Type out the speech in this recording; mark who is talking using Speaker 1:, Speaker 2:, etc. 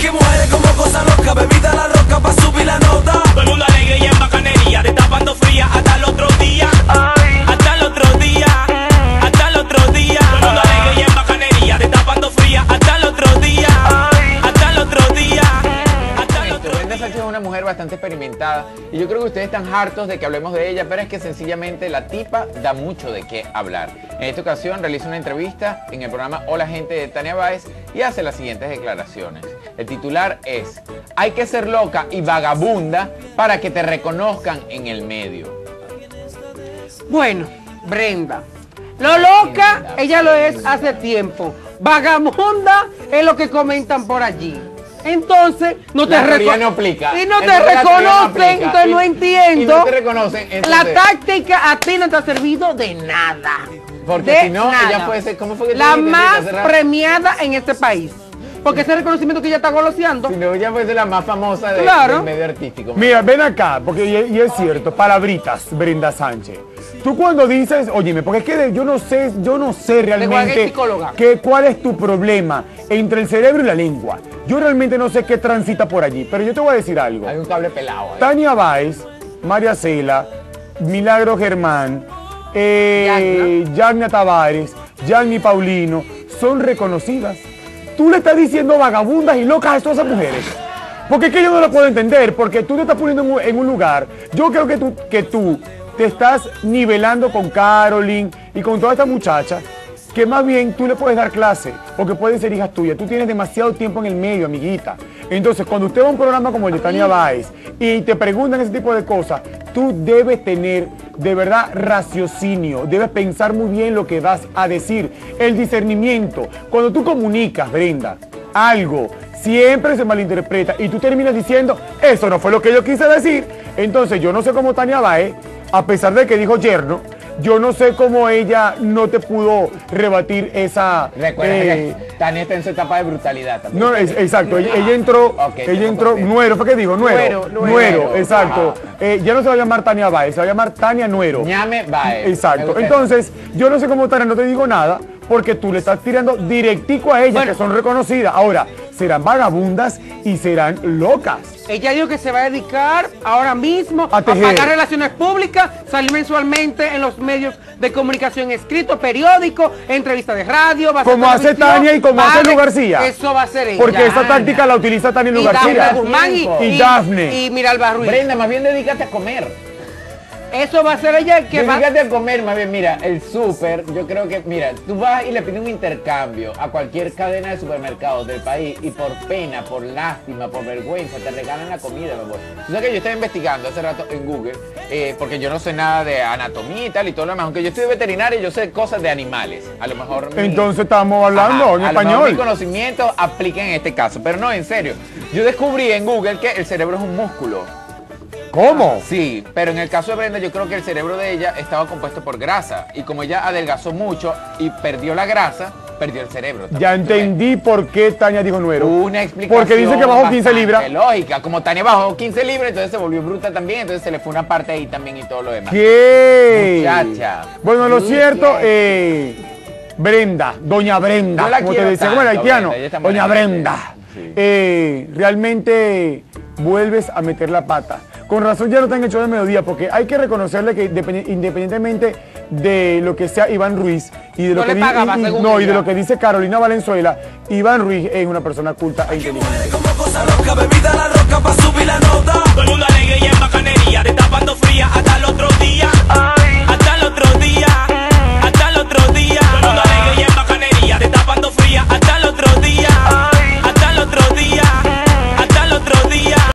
Speaker 1: Aquí mujeres como cosa loca, bebida la roca pa' subir la nota.
Speaker 2: Todo el mundo alegre y en bacanería, destapando fría hasta el otro día. Hasta el otro día, hasta el otro día. Todo el mundo alegre y en bacanería, destapando fría hasta el otro día. Hasta el otro día, hasta el otro
Speaker 3: Sánchez es una mujer bastante experimentada y yo creo que ustedes están hartos de que hablemos de ella, pero es que sencillamente la tipa da mucho de qué hablar. En esta ocasión realiza una entrevista en el programa Hola Gente de Tania Báez y hace las siguientes declaraciones. El titular es, hay que ser loca y vagabunda para que te reconozcan en el medio.
Speaker 4: Bueno, Brenda. Lo loca, ella lo es hace tiempo. Vagabunda es lo que comentan por allí. Entonces, no te
Speaker 3: La teoría
Speaker 4: reco-
Speaker 3: no aplica.
Speaker 4: Y no te
Speaker 3: Entonces, no
Speaker 4: reconocen, entonces no entiendo.
Speaker 3: y no te reconocen,
Speaker 4: La táctica a ti no te ha servido de nada.
Speaker 3: Porque
Speaker 4: De
Speaker 3: si no,
Speaker 4: nada.
Speaker 3: ella puede ser, ¿cómo fue que tú
Speaker 4: La más premiada en este país. Porque ese reconocimiento que ella está goloseando.
Speaker 3: Si no, ella puede ser la más famosa de-
Speaker 4: Claro.
Speaker 3: del medio artístico.
Speaker 5: Mira, ven acá, porque y, y es cierto, palabritas, Brenda Sánchez. Tú cuando dices, óyeme, porque es que yo no sé, yo no sé realmente que, cuál es tu problema entre el cerebro y la lengua. Yo realmente no sé qué transita por allí, pero yo te voy a decir algo.
Speaker 3: Hay un cable pelado ahí.
Speaker 5: Tania Báez, María Cela, Milagro Germán, eh, Yagna Tavares, Yanni Paulino, son reconocidas. Tú le estás diciendo vagabundas y locas a todas esas mujeres. Porque es que yo no lo puedo entender, porque tú te estás poniendo en un, en un lugar. Yo creo que tú, que tú te estás nivelando con Caroline y con toda esta muchacha, que más bien tú le puedes dar clase, porque pueden ser hijas tuyas. Tú tienes demasiado tiempo en el medio, amiguita. Entonces, cuando usted va a un programa como el de Tania Báez y te preguntan ese tipo de cosas, tú debes tener de verdad raciocinio, debes pensar muy bien lo que vas a decir, el discernimiento. Cuando tú comunicas, Brenda, algo, siempre se malinterpreta y tú terminas diciendo, eso no fue lo que yo quise decir. Entonces, yo no sé cómo Tania Báez, a pesar de que dijo yerno, yo no sé cómo ella no te pudo rebatir esa...
Speaker 3: Recuerda
Speaker 5: eh,
Speaker 3: que Tania está en su etapa de brutalidad también.
Speaker 5: no, es- exacto, ella, ella entró, ella entró. Nuero, ¿fue que dijo? Nuero,
Speaker 4: Nuero,
Speaker 5: Nuero,
Speaker 4: Nuero.
Speaker 5: exacto. Eh, ya no se va a llamar Tania Baez, se va a llamar Tania Nuero.
Speaker 3: Ñame Baez.
Speaker 5: Exacto. Entonces, yo no sé cómo Tania, no te digo nada, porque tú le estás tirando directico a
Speaker 4: Bueno.
Speaker 5: que son reconocidas. Ahora, serán vagabundas y serán locas.
Speaker 4: Ella dijo que se va a dedicar ahora mismo
Speaker 5: A
Speaker 4: a, pagar relaciones públicas, salir mensualmente en los medios de comunicación escrito, periódico, entrevistas de radio, va
Speaker 5: Como hace
Speaker 4: televisión,
Speaker 5: Tania y como hace Lu García.
Speaker 4: Eso va a ser ella.
Speaker 5: Porque esa táctica la utiliza Tania Lu
Speaker 4: y
Speaker 5: García.
Speaker 4: Guzmán y,
Speaker 5: Y Dafne.
Speaker 4: Y Miralba Ruiz.
Speaker 3: Brenda, más bien dedícate a comer.
Speaker 4: Eso va a ser ella que va...
Speaker 3: Dedícate a comer, más bien, mira, el súper, yo creo que, mira, tú vas y le pides un intercambio a cualquier cadena de supermercados del país y por pena, por lástima, por vergüenza, te regalan la comida, mi amor. Tú sabes que yo estaba investigando hace rato en Google, eh, porque yo no sé nada de anatomía y tal y todo lo demás, aunque yo estoy veterinario, yo sé cosas de animales. A lo mejor... mi-
Speaker 5: Entonces estamos hablando
Speaker 3: Ajá,
Speaker 5: en
Speaker 3: a lo mejor
Speaker 5: español.
Speaker 3: mi conocimiento aplica en este caso, pero no, en serio. Yo descubrí en Google que el cerebro es un músculo.
Speaker 5: ¿Cómo?
Speaker 3: Sí, pero en el caso de Brenda yo creo que el cerebro de ella estaba compuesto por grasa y como ella adelgazó mucho y perdió la grasa, perdió el cerebro. también.
Speaker 5: Ya entendí por qué Tania dijo Nuero.
Speaker 3: Una explicación
Speaker 5: Porque dice que bajó 15
Speaker 3: bastante
Speaker 5: libras.
Speaker 3: lógica, como Tania bajó 15 libras, entonces se volvió bruta también, entonces se le fue una parte ahí también y todo lo demás.
Speaker 5: ¿Qué?
Speaker 3: Muchacha.
Speaker 5: Bueno, lo cierto, eh, Brenda, Doña Brenda,
Speaker 3: Yo la
Speaker 5: como te decía, como el
Speaker 3: tanto,
Speaker 5: haitiano,
Speaker 3: Brenda,
Speaker 5: Doña Brenda.
Speaker 3: Sí.
Speaker 5: eh, realmente vuelves a meter la pata. Con razón ya no han hecho de mediodía, porque hay que reconocerle que independi- independientemente de lo que sea Iván Ruiz y de lo
Speaker 4: No
Speaker 5: que
Speaker 4: le
Speaker 5: di-
Speaker 4: pagaba,
Speaker 5: y- y-
Speaker 4: según
Speaker 5: no, y de lo que dice Carolina Valenzuela, Iván Ruiz es una persona culta e inteligente.